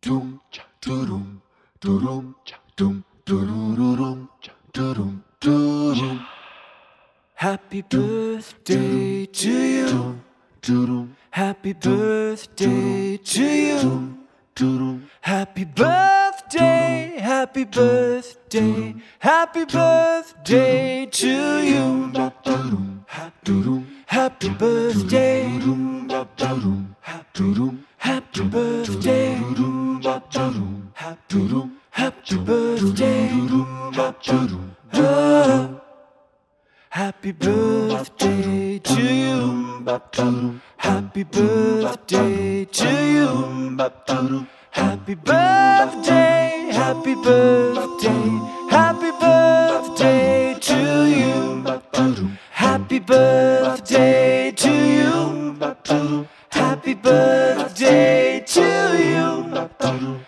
Dum cha dum dum cha dum dum cha dum dum Happy birthday to you. Happy birthday to you. Happy birthday, happy birthday, happy birthday to you. Happy, happy birthday, happy birthday, happy, birthday. Oh, happy birthday to you. Happy birthday to you. Happy birthday, happy birthday, happy birthday to you. Happy birthday to you. Happy birthday to you.